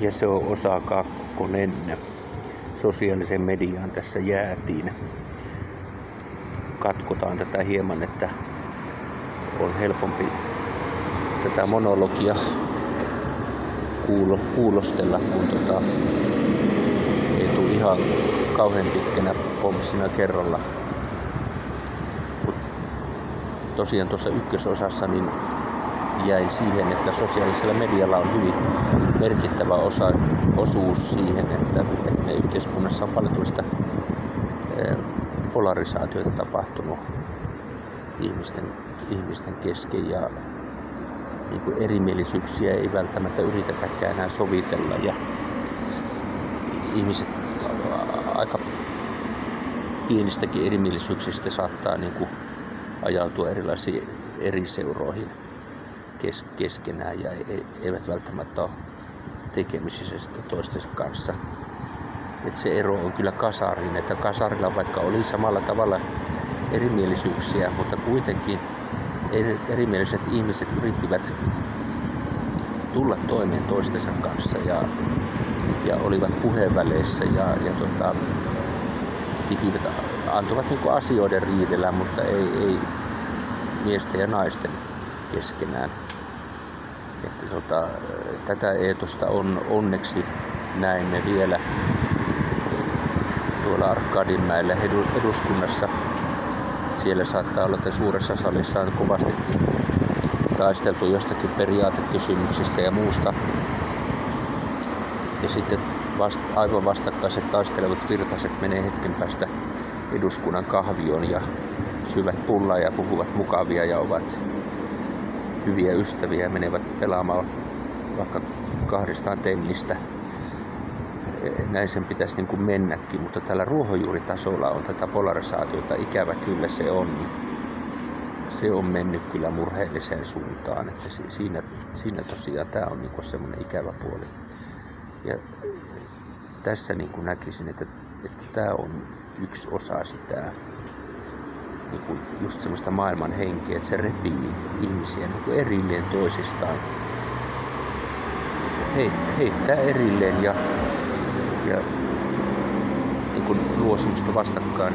Ja se on osa kakkonen. Sosiaalisen mediaan tässä jäätiin. Katkotaan tätä hieman, että on helpompi tätä monologia kuulo, kuulostella, kun tota, ei tule ihan kauhean pitkänä pompsina kerralla. Mut tosiaan tuossa ykkösosassa niin jäin siihen, että sosiaalisella medialla on hyvin merkittävä osa, osuus siihen, että, että me yhteiskunnassa on paljon tällaista polarisaatioita tapahtunut ihmisten, ihmisten kesken ja niin kuin erimielisyyksiä ei välttämättä yritetäkään enää sovitella ja ihmiset aika pienistäkin erimielisyyksistä saattaa niin kuin ajautua erilaisiin eri seuroihin kes- keskenään ja e-, eivät välttämättä ole tekemisissä toistensa kanssa. Et se ero on kyllä kasarin, että kasarilla vaikka oli samalla tavalla erimielisyyksiä, mutta kuitenkin erimieliset ihmiset yrittivät tulla toimeen toistensa kanssa ja, ja olivat puheenväleissä ja, ja tota, pitivät, antoivat niin asioiden riidellä, mutta ei, ei miesten ja naisten keskenään. Että tota, tätä eetosta on onneksi näemme vielä tuolla Arkadinmäellä eduskunnassa siellä saattaa olla, että suuressa salissa on kovastikin taisteltu jostakin periaatekysymyksistä ja muusta. Ja sitten vast, aivan vastakkaiset taistelevat virtaset menee hetken päästä eduskunnan kahvioon ja syvät pullaa ja puhuvat mukavia ja ovat hyviä ystäviä ja menevät pelaamaan vaikka kahdestaan tennistä näin sen pitäisi niin kuin mennäkin, mutta tällä ruohonjuuritasolla on tätä polarisaatiota. Ikävä kyllä se on, se on mennyt kyllä murheelliseen suuntaan. Että siinä, siinä tosiaan tämä on niin semmoinen ikävä puoli. Ja tässä niin kuin näkisin, että, että tämä on yksi osa sitä niin kuin just semmoista maailman henkeä, että se repii ihmisiä niin kuin erilleen toisistaan. heittää erilleen ja ja niin kuin luo semmoista vastakkain,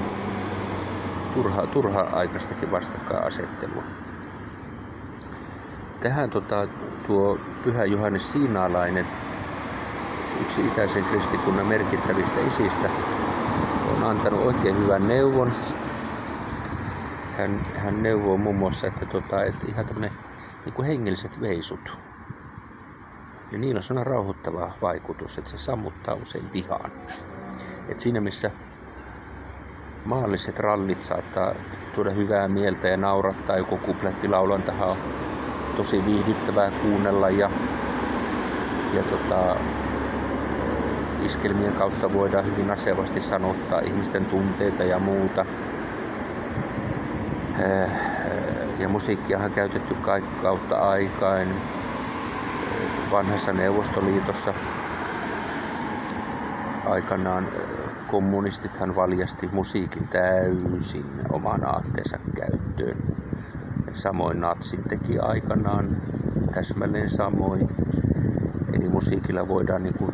turhaa, turhaa aikaistakin vastakkainasettelua. Tähän tota, tuo Pyhä Johannes Siinaalainen, yksi itäisen kristikunnan merkittävistä isistä, on antanut oikein hyvän neuvon. Hän, hän neuvoo muun muassa, että, tota, että ihan tämmöinen niin hengelliset veisut, ja niillä on sellainen rauhoittava vaikutus, että se sammuttaa usein vihaan. Et siinä missä maalliset rallit saattaa tuoda hyvää mieltä ja naurattaa, joku kuplettilaulantahan on tosi viihdyttävää kuunnella ja, ja tota, iskelmien kautta voidaan hyvin asevasti sanottaa ihmisten tunteita ja muuta. Ja musiikkiahan on käytetty kautta aikaan vanhassa Neuvostoliitossa aikanaan kommunistithan valjasti musiikin täysin oman aatteensa käyttöön. Samoin natsit teki aikanaan täsmälleen samoin. Eli musiikilla voidaan niin kuin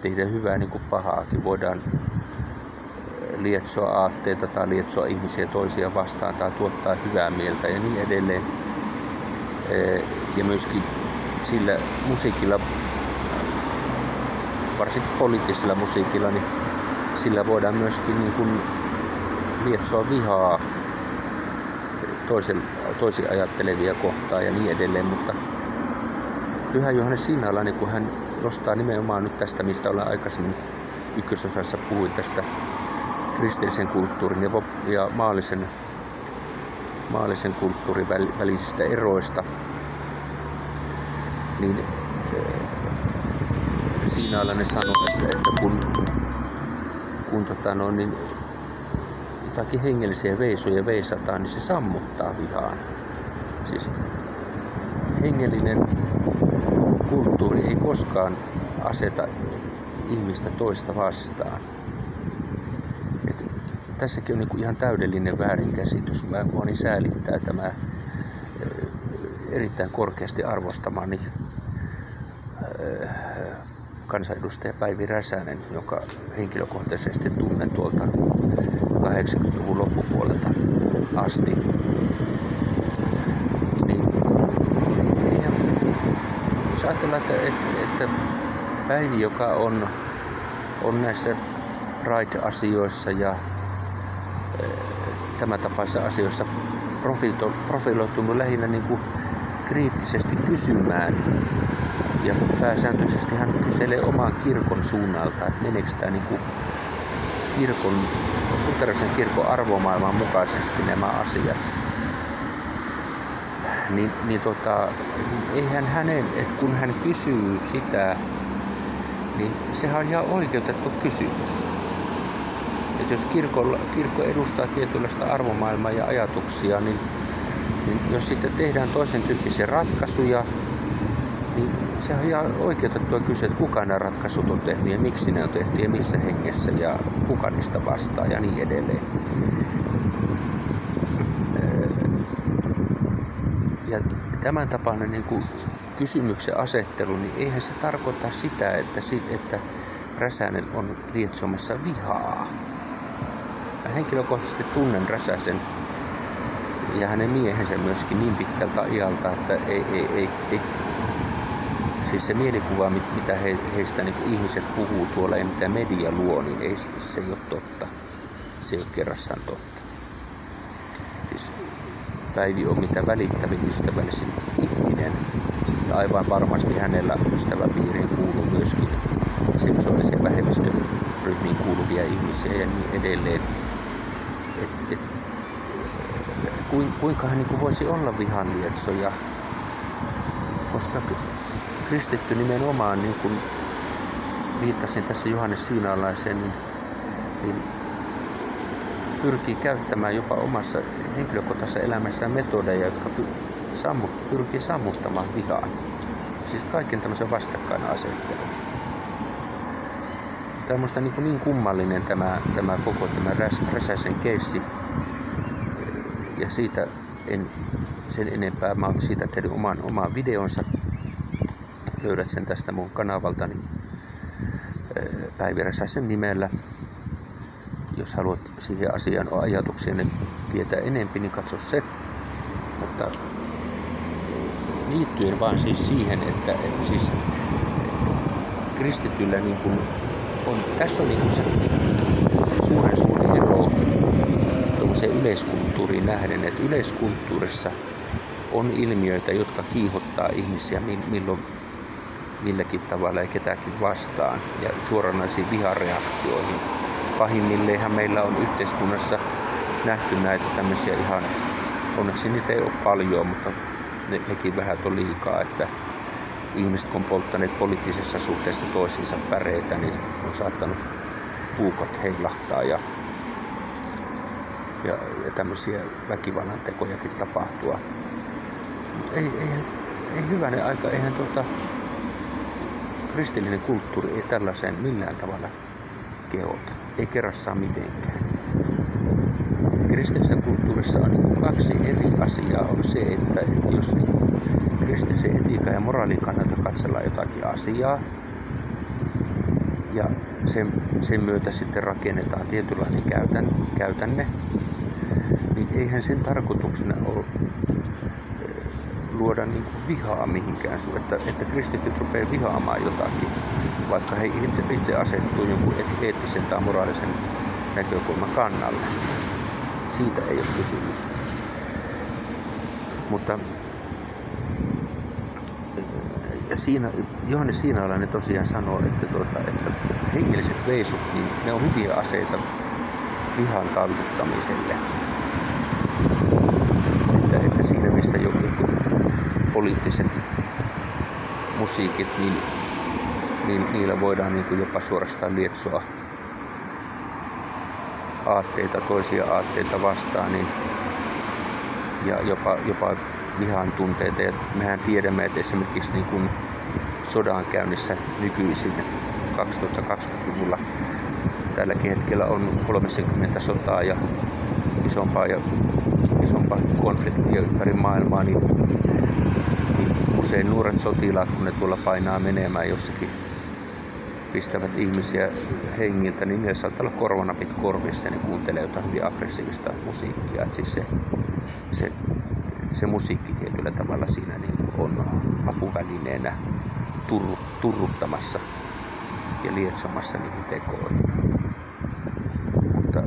tehdä hyvää niin kuin pahaakin. Voidaan lietsoa aatteita tai lietsoa ihmisiä toisia vastaan tai tuottaa hyvää mieltä ja niin edelleen. Ja myöskin sillä musiikilla, varsinkin poliittisella musiikilla, niin sillä voidaan myöskin niin kuin lietsoa vihaa toisen, toisi ajattelevia kohtaan ja niin edelleen, mutta Pyhä Johannes Sinnalla, niin kun hän nostaa nimenomaan nyt tästä, mistä ollaan aikaisemmin ykkösosassa puhuin tästä kristillisen kulttuurin ja, ja maallisen, maallisen kulttuurin välisistä eroista, niin siinä ne sanoi, että, että kun, kun tota no, niin jotakin hengellisiä veisuja veisataan, niin se sammuttaa vihaan. Siis hengellinen kulttuuri ei koskaan aseta ihmistä toista vastaan. Tässäkin on niinku ihan täydellinen väärinkäsitys. Mä voin säälittää tämä erittäin korkeasti arvostamani kansanedustaja Päivi Räsänen, jonka henkilökohtaisesti tunnen tuolta 80-luvun loppupuolelta asti. Niin, eihän, jos ajatellaan, että, että, että Päivi, joka on, on näissä Pride-asioissa ja tämän tapaisissa asioissa profiloitunut lähinnä niin kuin kriittisesti kysymään ja pääsääntöisesti hän kyselee oman kirkon suunnalta, että meneekö tämä niin kuin kirkon, luterilaisen kirkon arvomaailman mukaisesti nämä asiat. Niin, niin, tota, niin eihän hänen, että kun hän kysyy sitä, niin sehän on ihan oikeutettu kysymys. Että jos kirkolla, kirkko edustaa tietynlaista arvomaailmaa ja ajatuksia, niin, niin jos sitten tehdään toisen tyyppisiä ratkaisuja, niin se on ihan oikeutettua kysyä, että kuka nämä ratkaisut on tehnyt ja miksi ne on tehty ja missä hengessä ja kuka niistä vastaa ja niin edelleen. Ja tämän tapainen niin kuin kysymyksen asettelu, niin eihän se tarkoita sitä, että, että Räsänen on lietsomassa vihaa. Henkilökohtaisesti tunnen Räsäsen ja hänen miehensä myöskin niin pitkältä ajalta, että ei, ei, ei, ei siis se mielikuva, mitä he, heistä niin ihmiset puhuu tuolla ja mitä media luo, niin ei, se ei ole totta. Se ei ole kerrassaan totta. Siis Päivi on mitä välittävin ystävällisin ihminen. Ja aivan varmasti hänellä ystäväpiiriin kuuluu myöskin seksuaalisen vähemmistöryhmiin kuuluvia ihmisiä ja niin edelleen. Et, et, kuinka hän niin voisi olla vihanlietsoja, koska kristitty nimenomaan, niin kuin viittasin tässä Johannes Siinaalaiseen, niin, niin pyrkii käyttämään jopa omassa henkilökohtaisessa elämässään metodeja, jotka py- sammut, pyrkii sammuttamaan vihaa. Siis kaiken tämmöisen vastakkainasettelun. Tämä on niin, niin kummallinen tämä, tämä koko tämä Räsäsen keissi. Ja siitä en sen enempää. Mä oon siitä tehnyt oman, oman videonsa löydät sen tästä mun kanavaltani Päivi Räsäsen nimellä. Jos haluat siihen asian ajatuksia niin tietää enempi, niin katso se. Mutta liittyen vaan siis siihen, että, että siis kristityllä niin kuin on, tässä on niin kuin se suuren tuollaiseen yleiskulttuuriin nähden, että yleiskulttuurissa on ilmiöitä, jotka kiihottaa ihmisiä milloin milläkin tavalla ja ketäkin vastaan ja suoranaisiin vihareaktioihin. Pahimmilleenhan meillä on yhteiskunnassa nähty näitä tämmöisiä ihan, onneksi niitä ei ole paljon, mutta ne, nekin vähän on liikaa, että ihmiset on polttaneet poliittisessa suhteessa toisiinsa päreitä, niin on saattanut puukot heilahtaa ja, ja, ja tämmöisiä väkivallan tekojakin tapahtua. Mutta ei, ei, ei hyvänen aika, eihän tuota, kristillinen kulttuuri ei tällaiseen millään tavalla kehota, ei kerrassaan mitenkään. kristillisessä kulttuurissa on niin kaksi eri asiaa. On se, että, että jos niin kristillisen etiikan ja moraalin kannalta katsellaan jotakin asiaa, ja sen, sen myötä sitten rakennetaan tietynlainen käytän, käytänne, eihän sen tarkoituksena ole luoda niin kuin vihaa mihinkään, että, että kristityt rupeaa vihaamaan jotakin, vaikka he itse, itse asettuu jonkun eettisen tai moraalisen näkökulman kannalle. Siitä ei ole kysymys. Mutta ja siinä, Johannes Siinaalainen tosiaan sanoo, että, tuota, että hengelliset veisut, niin ne on hyviä aseita vihan taltuttamiselle. Että, siinä missä joku poliittiset musiikit, niin, niin niillä voidaan niin kuin jopa suorastaan lietsoa aatteita, toisia aatteita vastaan, niin, ja jopa, jopa vihan tunteita. Ja mehän tiedämme, että esimerkiksi niin kuin sodan käynnissä nykyisin 2020-luvulla tälläkin hetkellä on 30 sotaa ja isompaa ja isompaa konfliktia ympäri maailmaa, niin usein nuoret sotilaat, kun ne tuolla painaa menemään jossakin, pistävät ihmisiä hengiltä, niin ne saattaa olla korvanapit korvissa ja ne kuuntelee jotain hyvin aggressiivista musiikkia. Siis se, se, se musiikki tietyllä tavalla siinä niin on apuvälineenä turru, turruttamassa ja lietsomassa niihin tekoihin. Mutta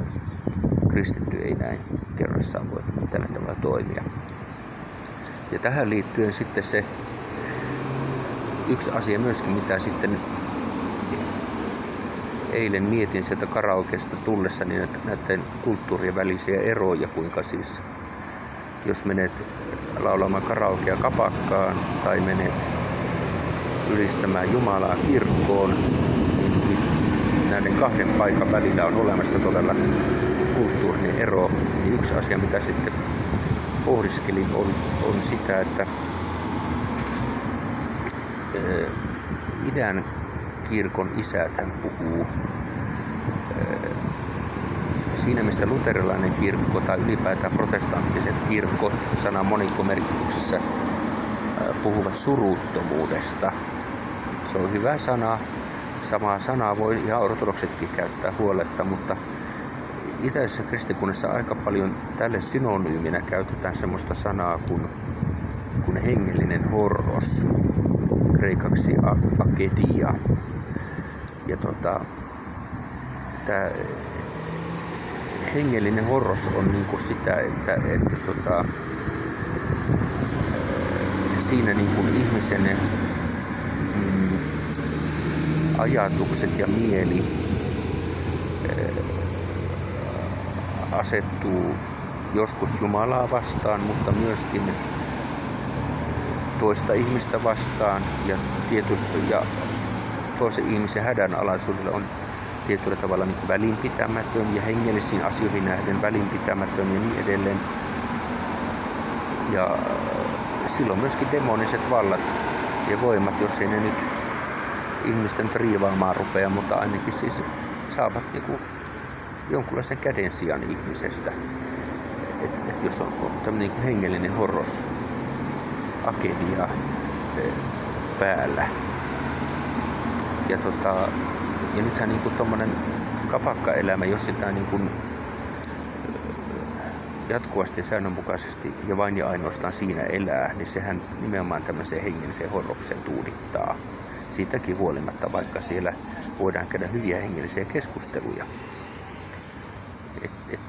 kristitty ei näin kerrassaan voi tällä tavalla toimia. Ja tähän liittyen sitten se yksi asia myöskin, mitä sitten eilen mietin sieltä karaokeesta tullessa, niin näiden kulttuurien välisiä eroja, kuinka siis jos menet laulamaan karaokea kapakkaan tai menet ylistämään Jumalaa kirkkoon, niin, niin näiden kahden paikan välillä on olemassa todella kulttuurinen ero. Niin yksi asia, mitä sitten pohdiskelin, on, on sitä, että idän kirkon isät hän puhuu siinä missä luterilainen kirkko tai ylipäätään protestanttiset kirkot sanan monikkomerkityksessä puhuvat suruttomuudesta. Se on hyvä sana. Samaa sanaa voi ihan ortodoksetkin käyttää huoletta, mutta itäisessä kristikunnassa aika paljon tälle synonyyminä käytetään semmoista sanaa kuin, kuin hengellinen horros, kreikaksi akedia. Ja tota, tämä hengellinen horros on niinku sitä, että, että tota, siinä niinku ihmisen mm, ajatukset ja mieli asettuu joskus Jumalaa vastaan, mutta myöskin toista ihmistä vastaan ja, tiety, ja toisen ihmisen hädänalaisuudelle on tietyllä tavalla niin välinpitämätön ja hengellisiin asioihin nähden välinpitämätön ja niin edelleen. Ja silloin myöskin demoniset vallat ja voimat, jos ei ne nyt ihmisten riivaamaan rupea, mutta ainakin siis saavat niinku jonkunlaisen käden sijaan ihmisestä. Et, et jos on, on tämmöinen niin hengellinen horros, akedia e, päällä. Ja, tota, ja nythän niin tuommoinen kapakkaelämä, jos sitä niin kuin jatkuvasti säännönmukaisesti ja vain ja ainoastaan siinä elää, niin sehän nimenomaan tämmöiseen hengelliseen horrokseen tuudittaa. Siitäkin huolimatta, vaikka siellä voidaan käydä hyviä hengellisiä keskusteluja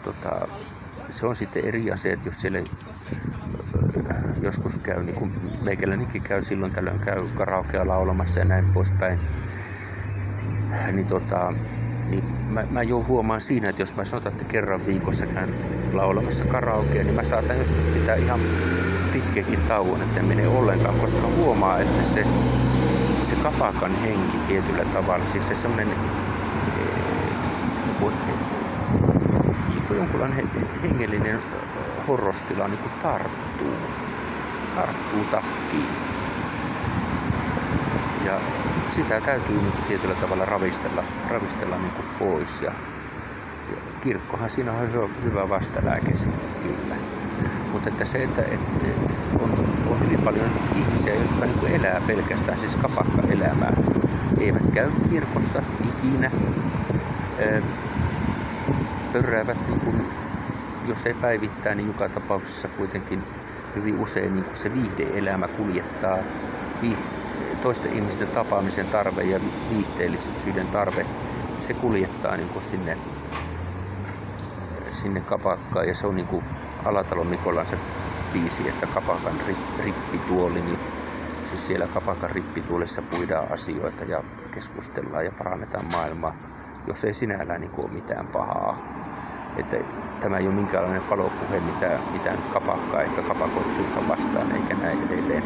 tota, se on sitten eri asia, että jos siellä äh, joskus käy, niin kuin meikälänikin käy silloin tällöin käy karaokea laulamassa ja näin poispäin, niin, tota, niin mä, mä jo huomaan siinä, että jos mä sanotaan, että kerran viikossa käyn laulamassa karaokea, niin mä saatan joskus pitää ihan pitkäkin tauon, että en mene ollenkaan, koska huomaa, että se, se kapakan henki tietyllä tavalla, siis se semmoinen kuin jonkunlainen hengellinen horrostila niin kuin tarttuu, tarttuu takkiin. Ja sitä täytyy niin kuin tietyllä tavalla ravistella, ravistella niin kuin pois. Ja, ja kirkkohan siinä on hyvä, hyvä vastalääke sitten kyllä. Mutta että se, että, että on, on hyvin paljon ihmisiä, jotka niin kuin elää pelkästään siis kapakka-elämää, eivät käy kirkossa ikinä, pörräävät, niin kuin, jos ei päivittää, niin joka tapauksessa kuitenkin hyvin usein niin kuin se viihdeelämä kuljettaa toisten ihmisten tapaamisen tarve ja viihteellisyyden tarve, se kuljettaa niin kuin sinne, sinne kapakkaan ja se on niin kuin Alatalon Mikolan se biisi, että kapakan rippituoli, niin siis siellä kapakan rippituolissa puidaan asioita ja keskustellaan ja parannetaan maailmaa, jos ei sinällään niin ole mitään pahaa että tämä ei ole minkäänlainen palopuhe, mitä, mitä nyt kapakkaa eikä kapakoitsuutta vastaan eikä näin edelleen.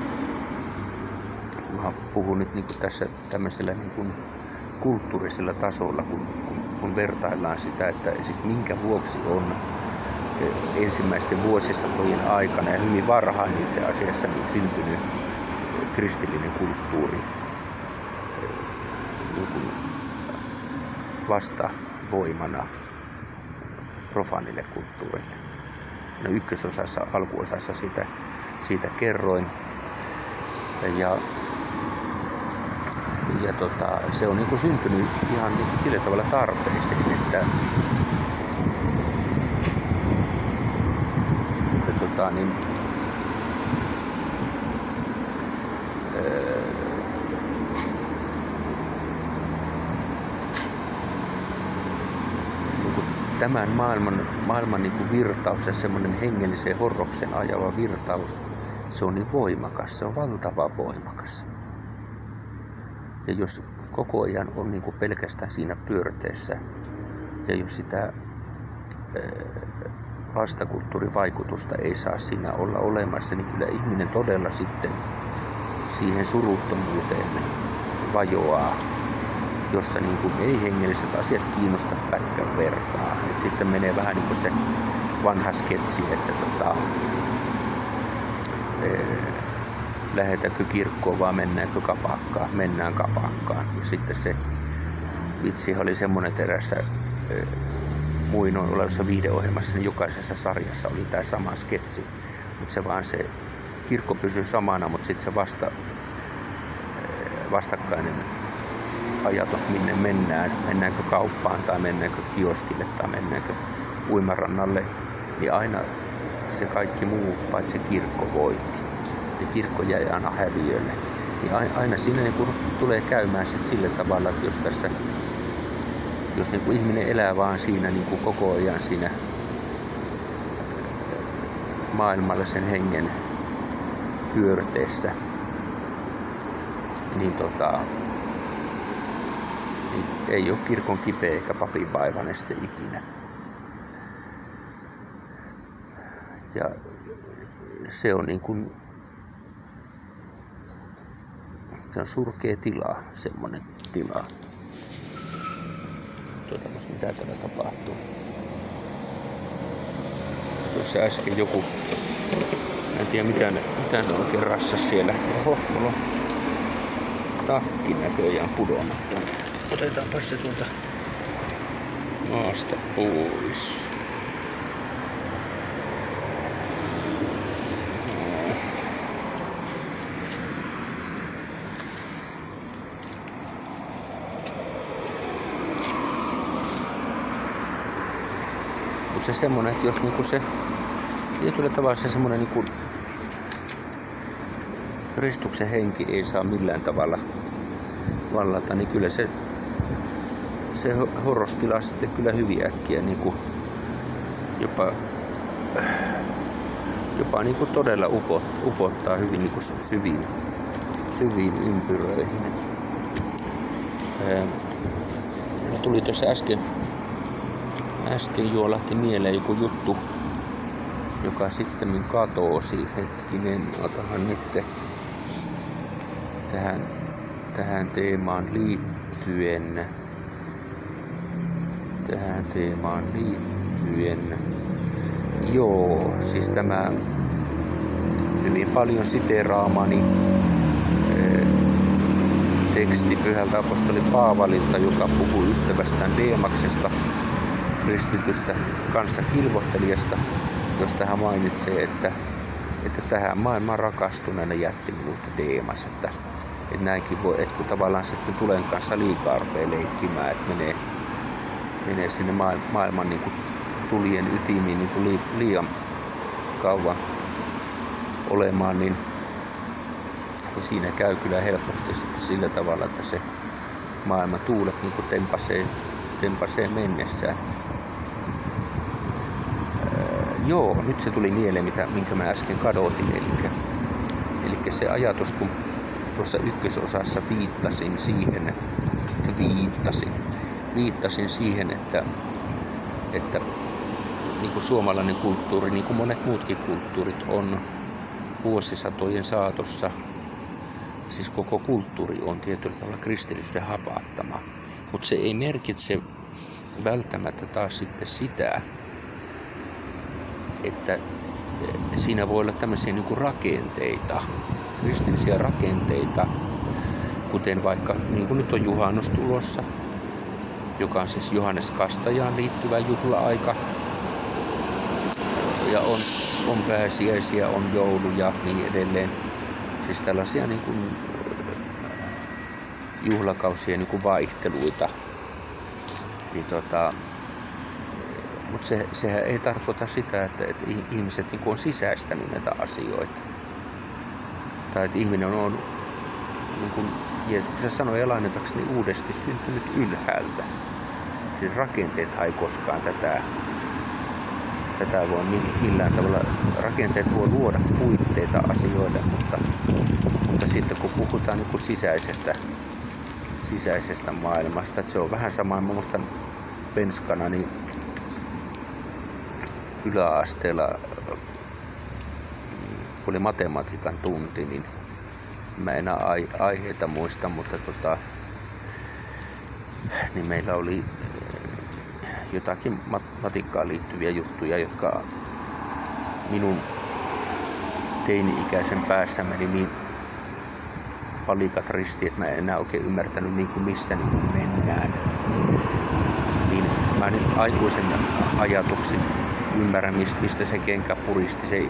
Mä puhun nyt niin tässä tämmöisellä niin kuin kulttuurisella tasolla, kun, kun, kun vertaillaan sitä, että siis minkä vuoksi on e, ensimmäisten vuosisatojen aikana ja hyvin varhain itse asiassa niin syntynyt kristillinen kulttuuri e, niin kuin vastavoimana profaanille kulttuurille. No ykkösosassa, alkuosassa siitä, siitä kerroin. Ja, ja tota, se on niinku syntynyt ihan niinku sillä tavalla tarpeeseen, että, että tota, niin, tämän maailman, maailman niin kuin virtaus semmoinen hengellisen horroksen ajava virtaus, se on niin voimakas, se on valtava voimakas. Ja jos koko ajan on niin kuin pelkästään siinä pyörteessä, ja jos sitä vastakulttuurivaikutusta ei saa siinä olla olemassa, niin kyllä ihminen todella sitten siihen suruttomuuteen vajoaa jossa niin kuin ei hengelliset asiat kiinnosta pätkän vertaa. Et sitten menee vähän niin kuin se vanha sketsi, että tota, ee, lähdetäänkö kirkkoon vai mennäänkö kapakkaan, mennään kapakkaan. Ja sitten se vitsi oli semmoinen terässä ee, muinoin olevassa viideohjelmassa, niin jokaisessa sarjassa oli tämä sama sketsi. Mutta se vaan se kirkko pysyy samana, mutta sitten se vasta, vastakkainen ajatus, minne mennään, mennäänkö kauppaan tai mennäänkö kioskille tai mennäänkö uimarannalle, niin aina se kaikki muu paitsi kirkko voitti. Ja kirkko jäi aina häviölle. Niin aina siinä niin tulee käymään sit sillä tavalla, että jos tässä jos niin kuin ihminen elää vaan siinä niin kuin koko ajan siinä maailmallisen hengen pyörteessä, niin tota, ei ole kirkon kipeä eikä papin vaivan este ikinä. Ja se on niin kuin, se on surkea tila, semmonen tila. Tuotapas mitä täällä tapahtuu. Tuossa äsken joku, en tiedä mitä ne, mitä ne oikein rassas siellä. Oho, mulla on takki näköjään pudonnut Otetaanpa se tuolta maasta pois. Se semmonen, että jos niinku se tietyllä tavalla se semmonen niinku Kristuksen henki ei saa millään tavalla vallata, niin kyllä se se horrostila sitten kyllä hyvin äkkiä niin kuin jopa, jopa niin kuin todella upot, upottaa hyvin niin kuin syviin, syviin ympyröihin. Ja tuli tuossa äsken, äsken juolahti mieleen joku juttu, joka sitten katosi hetkinen. Otahan nyt tähän, tähän teemaan liittyen teemaan liittyen. Joo, siis tämä hyvin paljon siteraamani eh, teksti pyhältä apostoli Paavalilta, joka puhuu ystävästään Deemaksesta, kristitystä kanssa kilvottelijasta, josta hän mainitsee, että, että tähän maailman rakastuneena jätti minulta Deemas, että, että näinkin voi, että kun tavallaan sitten tulen kanssa liikaa leikkimään, että menee menee sinne maailman niin kuin tulien ytimiin niin kuin liian kauan olemaan, niin siinä käy kyllä helposti sitten sillä tavalla, että se maailman tuulet niin kuin tempasee, tempasee mennessään. Öö, joo, nyt se tuli mieleen, mitä, minkä mä äsken kadotin. Eli, eli se ajatus, kun tuossa ykkösosassa viittasin siihen, että viittasin, viittasin siihen, että, että niin kuin suomalainen kulttuuri, niin kuin monet muutkin kulttuurit, on vuosisatojen saatossa, siis koko kulttuuri on tietyllä tavalla kristillisyyden hapattama. Mutta se ei merkitse välttämättä taas sitten sitä, että siinä voi olla tämmöisiä niin kuin rakenteita, kristillisiä rakenteita, kuten vaikka, niin kuin nyt on juhannus tulossa, joka on siis Johannes Kastajaan liittyvä juhla-aika. Ja on, on pääsiäisiä, on joulu ja niin edelleen. Siis tällaisia niin kuin juhlakausien niin kuin vaihteluita. Niin tota, mutta se, sehän ei tarkoita sitä, että, että ihmiset niin kuin on sisäistänyt näitä asioita. Tai että ihminen on, niin kuin Jeesuksen sanoi lainatakseni, uudesti syntynyt ylhäältä. Siis rakenteet ei koskaan tätä, tätä voi millään tavalla, rakenteet voi luoda puitteita asioille, mutta, mutta sitten kun puhutaan niin kuin sisäisestä, sisäisestä maailmasta, että se on vähän sama, mä muistan penskana, niin yläasteella, kun oli matematiikan tunti, niin mä enää aiheita muista, mutta tota, niin meillä oli jotakin matikkaan liittyviä juttuja, jotka minun teini-ikäisen päässä meni niin palikat risti, että mä en enää oikein ymmärtänyt niin kuin missä niin kuin mennään. Niin mä nyt aikuisen ajatuksin ymmärrän, mistä se kenkä puristi. Se ei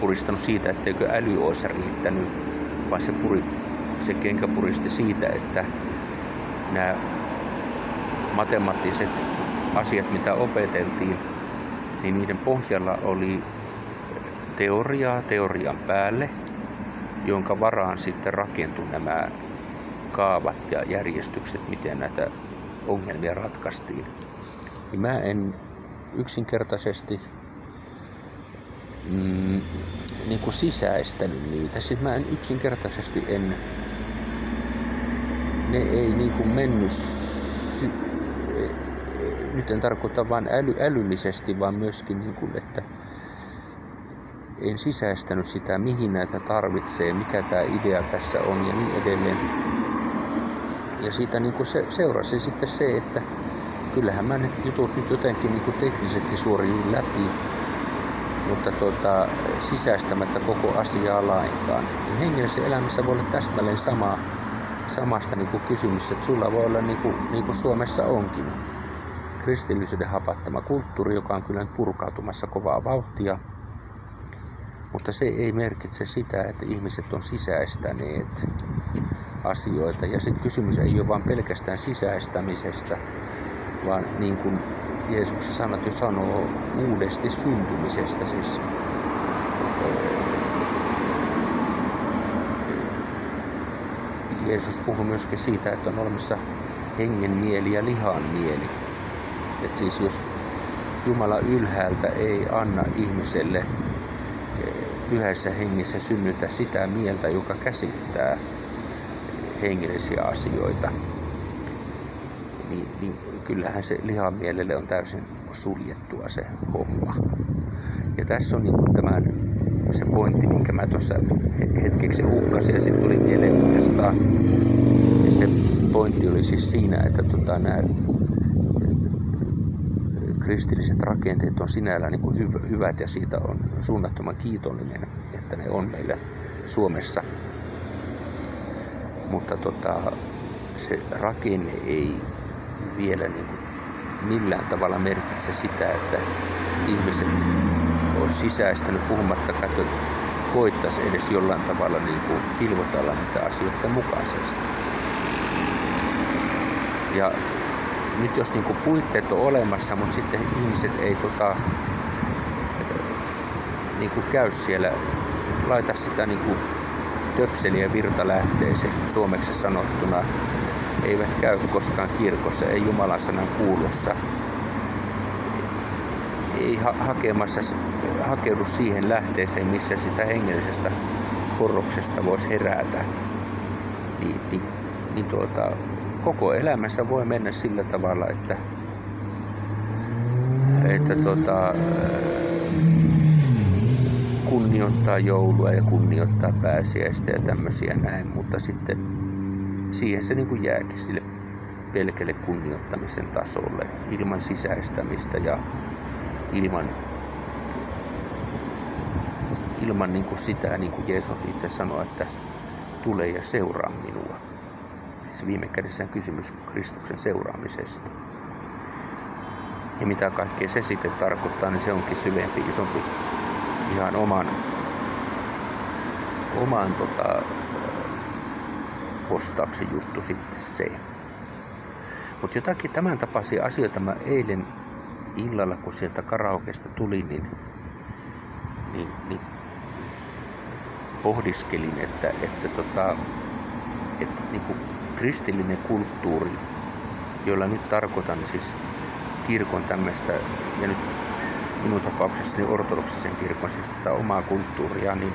puristanut siitä, etteikö äly olisi riittänyt, vaan se, puri, se kenkä puristi siitä, että nämä matemaattiset asiat, mitä opeteltiin, niin niiden pohjalla oli teoriaa teorian päälle, jonka varaan sitten rakentui nämä kaavat ja järjestykset, miten näitä ongelmia ratkaistiin. Niin mä en yksinkertaisesti mm, niin kuin sisäistänyt niitä. Siis mä en yksinkertaisesti en, ne ei niin kuin mennyt, sy, nyt en tarkoita vain äly, älyllisesti, vaan myöskin niin kuin, että en sisäistänyt sitä, mihin näitä tarvitsee, mikä tämä idea tässä on ja niin edelleen. Ja siitä niin kuin se, seurasi sitten se, että kyllähän mä ne jutut nyt jotenkin niin kuin teknisesti suoriin läpi, mutta tuota, sisäistämättä koko asiaa lainkaan. Ja hengellisessä elämässä voi olla täsmälleen sama, samasta niin kuin kysymys, että sulla voi olla niin kuin, niin kuin Suomessa onkin kristillisyyden hapattama kulttuuri, joka on kyllä purkautumassa kovaa vauhtia, mutta se ei merkitse sitä, että ihmiset on sisäistäneet asioita. Ja sitten kysymys ei ole vain pelkästään sisäistämisestä, vaan niin kuin Jeesuksen sanat jo sanoo uudesti syntymisestä, siis Jeesus puhuu myöskin siitä, että on olemassa hengen mieli ja lihan mieli. Et siis jos Jumala ylhäältä ei anna ihmiselle pyhässä hengessä synnytä sitä mieltä, joka käsittää hengellisiä asioita, niin, niin kyllähän se lihamielelle on täysin suljettua se homma. Ja tässä on niin tämän, se pointti, minkä mä tuossa hetkeksi hukkasin ja sitten tuli mieleen uudestaan. Ja se pointti oli siis siinä, että tota, nämä kristilliset rakenteet on sinällään niin kuin hyvät ja siitä on suunnattoman kiitollinen, että ne on meillä Suomessa. Mutta tota, se rakenne ei vielä niin kuin millään tavalla merkitse sitä, että ihmiset on sisäistänyt puhumattakaan, että koittaisi edes jollain tavalla niin kuin kilvotella niitä asioita mukaisesti. Ja nyt jos niin kuin puitteet on olemassa, mutta sitten ihmiset ei tota, niin kuin käy siellä, laita sitä niin kuin töpseliä virtalähteeseen suomeksi sanottuna, eivät käy koskaan kirkossa, ei Jumalan sanan kuulossa, ei ha- hakemassa, hakeudu siihen lähteeseen, missä sitä hengellisestä horroksesta voisi herätä, niin, niin, niin tuota, koko elämässä voi mennä sillä tavalla, että, että tuota, kunnioittaa joulua ja kunnioittaa pääsiäistä ja tämmöisiä näin, mutta sitten siihen se niin kuin jääkin sille pelkälle kunnioittamisen tasolle ilman sisäistämistä ja ilman, ilman niin kuin sitä, niin kuin Jeesus itse sanoi, että tule ja seuraa minua. Siis viime kädessä on kysymys Kristuksen seuraamisesta. Ja mitä kaikkea se sitten tarkoittaa, niin se onkin syvempi, isompi, ihan oman, oman tota, postauksen juttu sitten se. Mutta jotakin tämän tapaisia asioita mä eilen illalla, kun sieltä karaokesta tuli, niin, niin, niin pohdiskelin, että, että, tota, että niin kuin kristillinen kulttuuri, jolla nyt tarkoitan siis kirkon tämmöistä, ja nyt minun tapauksessani ortodoksisen kirkon, siis tätä omaa kulttuuria, niin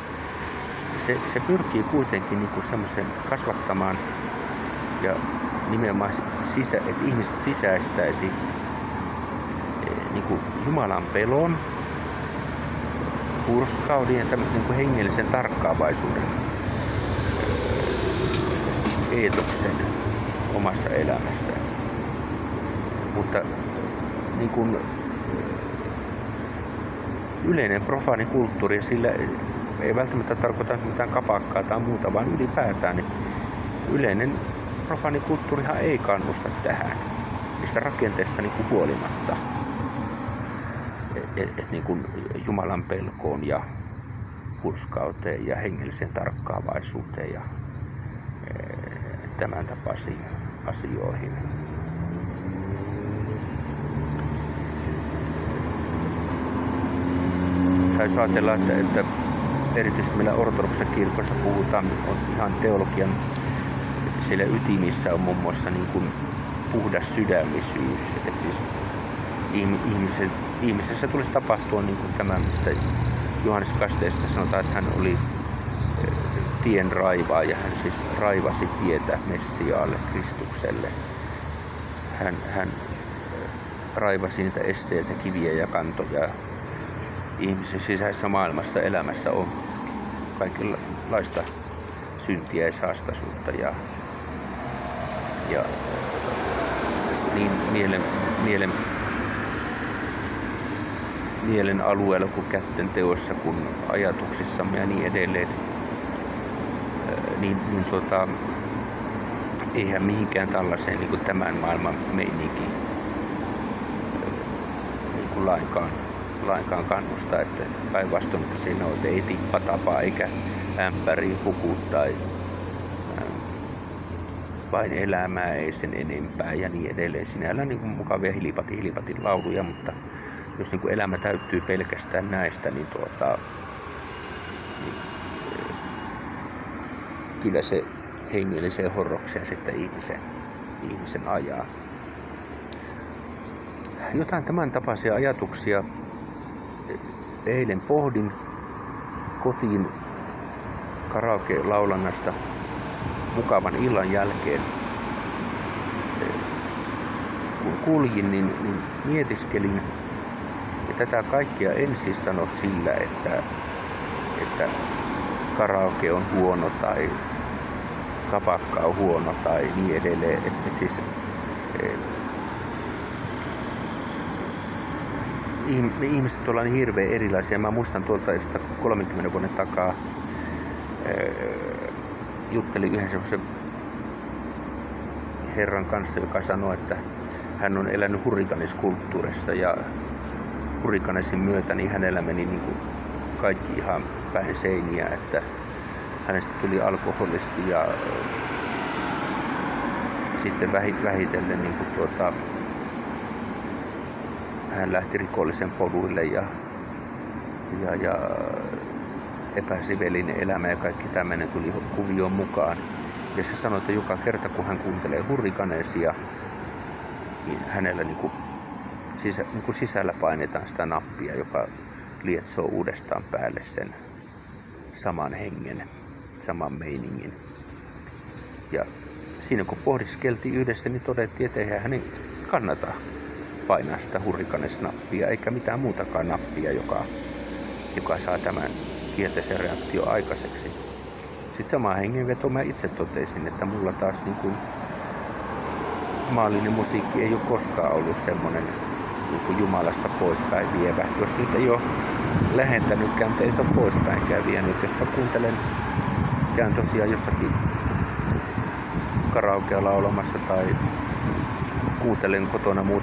se, se pyrkii kuitenkin niin kuin semmoisen kasvattamaan ja nimenomaan sisä, että ihmiset sisäistäisi eh, niin kuin Jumalan pelon, hurskauden ja tämmöisen niin kuin hengellisen tarkkaavaisuuden eh, eetoksen omassa elämässään. Mutta niin kuin yleinen profaani kulttuuri, sillä ei välttämättä tarkoita mitään kapakkaa tai muuta, vaan ylipäätään niin yleinen profaanikulttuurihan ei kannusta tähän, niistä rakenteista niin kuin huolimatta. Et, et, niin kuin Jumalan pelkoon ja hurskauteen ja hengelliseen tarkkaavaisuuteen ja e, tämän tapaisiin asioihin. Tai jos ajatellaan, että, että erityisesti meillä ortodoksessa kirkossa puhutaan on ihan teologian siellä ytimissä on muun muassa niin kuin puhdas sydämisyys. Että siis ihmisen, ihmisessä tulisi tapahtua niin kuin tämä, mistä Johannes Kasteesta sanotaan, että hän oli eh, tien raivaa ja hän siis raivasi tietä Messiaalle, Kristukselle. Hän, hän eh, raivasi niitä esteitä, kiviä ja kantoja. Ihmisen sisäisessä maailmassa elämässä on kaikenlaista syntiä ja saastaisuutta ja ja niin mielen, mielen, mielen alueella kuin kätten teossa kuin ajatuksissamme ja niin edelleen, niin, niin tuota, eihän mihinkään tällaiseen niin kuin tämän maailman meininki niin kuin lainkaan, lainkaan kannusta, että päinvastoin, että siinä on, että ei tippatapaa eikä ämpäri huku tai vain elämää, ei sen enempää ja niin edelleen. Sinällään niin mukavia hilipati, hilipatin lauluja, mutta jos niin kuin elämä täyttyy pelkästään näistä, niin, tuota, niin kyllä se hengelliseen horrokseen sitten ihmisen, ihmisen ajaa. Jotain tämän tapaisia ajatuksia eilen pohdin kotiin karaoke-laulannasta mukavan illan jälkeen, kun kuljin, niin, niin mietiskelin, ja tätä kaikkea en siis sano sillä, että, että karaoke on huono tai kapakka on huono tai niin edelleen. Et, et siis, ihmiset ovat niin hirveän erilaisia. Mä muistan tuolta 30 vuoden takaa juttelin yhden semmoisen herran kanssa, joka sanoi, että hän on elänyt hurrikaniskulttuurissa ja hurrikanesin myötä niin hänellä meni niin kuin kaikki ihan päin seiniä, että hänestä tuli alkoholisti ja sitten vähitellen niin kuin tuota, hän lähti rikollisen poluille ja, ja, ja epäsivelinen elämä ja kaikki tämmöinen tuli kuvioon mukaan. Ja se sanoi, että joka kerta kun hän kuuntelee hurrikaneesia, niin hänellä niin kuin sisä, niin kuin sisällä painetaan sitä nappia, joka lietsoo uudestaan päälle sen saman hengen, saman meiningin. Ja siinä kun pohdiskeltiin yhdessä, niin todettiin, että eihän hänen kannata painaa sitä hurrikanesnappia, eikä mitään muutakaan nappia, joka, joka saa tämän kielteisen reaktio aikaiseksi. Sitten samaan hengenveto mä itse totesin, että mulla taas niin kuin maallinen musiikki ei ole koskaan ollut semmoinen niin kuin Jumalasta poispäin vievä. Jos nyt ei ole lähentänytkään, mutta ei se ole poispäinkään vienyt. Jos mä kuuntelen, käyn tosiaan jossakin karaokea laulamassa tai kuuntelen kotona muuta